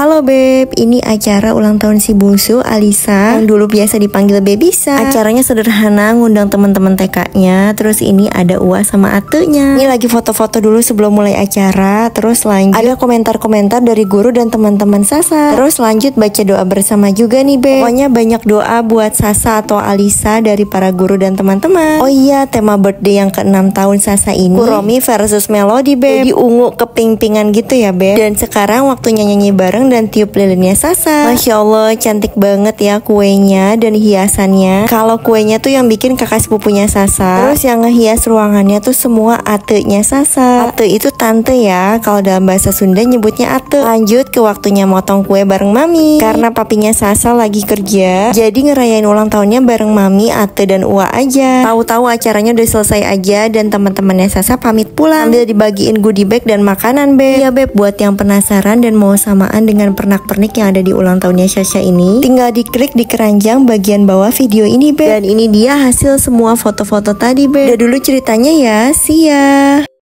Halo Beb, ini acara ulang tahun si Busu Alisa yang dulu biasa dipanggil Bebisa. Acaranya sederhana, ngundang teman-teman TK-nya. Terus ini ada Ua sama Atenya. Ini lagi foto-foto dulu sebelum mulai acara. Terus lanjut ada komentar-komentar dari guru dan teman-teman Sasa. Terus lanjut baca doa bersama juga nih Beb. Pokoknya banyak doa buat Sasa atau Alisa dari para guru dan teman-teman. Oh iya, tema birthday yang ke-6 tahun Sasa ini Kuromi versus Melody Beb. Jadi ungu keping-pingan gitu ya Beb. Dan sekarang waktunya nyanyi bareng dan tiup lilinnya Sasa. Masya Allah, cantik banget ya kuenya dan hiasannya. Kalau kuenya tuh yang bikin kakak sepupunya Sasa. Terus yang ngehias ruangannya tuh semua atenya Sasa. Ate itu tante ya. Kalau dalam bahasa Sunda nyebutnya ate. Lanjut ke waktunya motong kue bareng mami. Karena papinya Sasa lagi kerja, jadi ngerayain ulang tahunnya bareng mami, ate dan Ua aja. Tahu-tahu acaranya udah selesai aja dan teman-temannya Sasa pamit pulang. Ambil dibagiin goodie bag dan makanan, Beb. Iya, Beb, buat yang penasaran dan mau samaan dengan pernak-pernik yang ada di ulang tahunnya Sasha ini, tinggal diklik di keranjang bagian bawah video ini, Beb. Dan ini dia hasil semua foto-foto tadi, Beb. Udah dulu ceritanya ya, see ya.